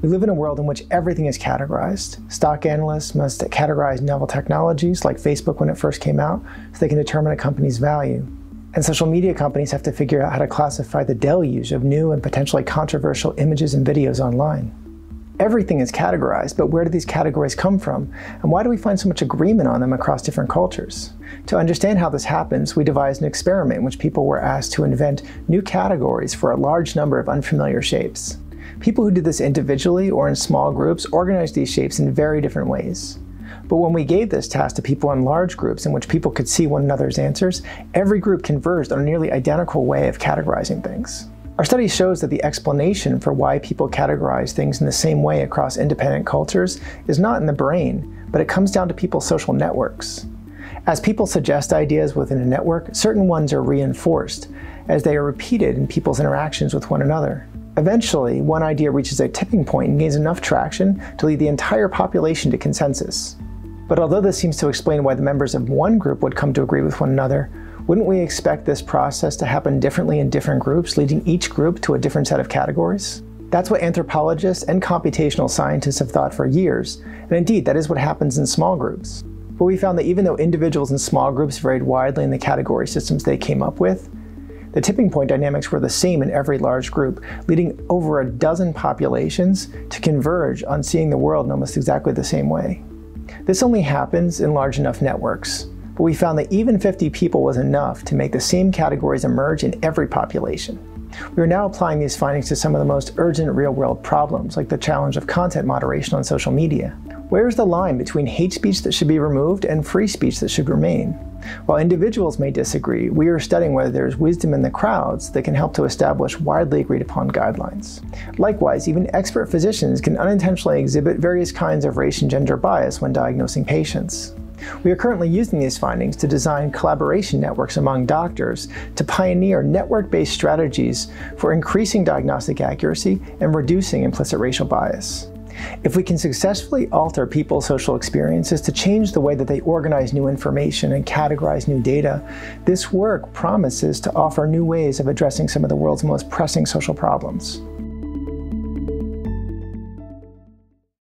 We live in a world in which everything is categorized. Stock analysts must categorize novel technologies like Facebook when it first came out so they can determine a company's value. And social media companies have to figure out how to classify the deluge of new and potentially controversial images and videos online. Everything is categorized, but where do these categories come from? And why do we find so much agreement on them across different cultures? To understand how this happens, we devised an experiment in which people were asked to invent new categories for a large number of unfamiliar shapes. People who did this individually or in small groups organized these shapes in very different ways. But when we gave this task to people in large groups in which people could see one another's answers, every group converged on a nearly identical way of categorizing things. Our study shows that the explanation for why people categorize things in the same way across independent cultures is not in the brain, but it comes down to people's social networks. As people suggest ideas within a network, certain ones are reinforced, as they are repeated in people's interactions with one another. Eventually, one idea reaches a tipping point and gains enough traction to lead the entire population to consensus. But although this seems to explain why the members of one group would come to agree with one another, wouldn't we expect this process to happen differently in different groups, leading each group to a different set of categories? That's what anthropologists and computational scientists have thought for years, and indeed, that is what happens in small groups. But we found that even though individuals in small groups varied widely in the category systems they came up with, the tipping point dynamics were the same in every large group, leading over a dozen populations to converge on seeing the world in almost exactly the same way. This only happens in large enough networks, but we found that even 50 people was enough to make the same categories emerge in every population. We are now applying these findings to some of the most urgent real world problems, like the challenge of content moderation on social media. Where is the line between hate speech that should be removed and free speech that should remain? While individuals may disagree, we are studying whether there is wisdom in the crowds that can help to establish widely agreed upon guidelines. Likewise, even expert physicians can unintentionally exhibit various kinds of race and gender bias when diagnosing patients. We are currently using these findings to design collaboration networks among doctors to pioneer network based strategies for increasing diagnostic accuracy and reducing implicit racial bias. If we can successfully alter people's social experiences to change the way that they organize new information and categorize new data, this work promises to offer new ways of addressing some of the world's most pressing social problems.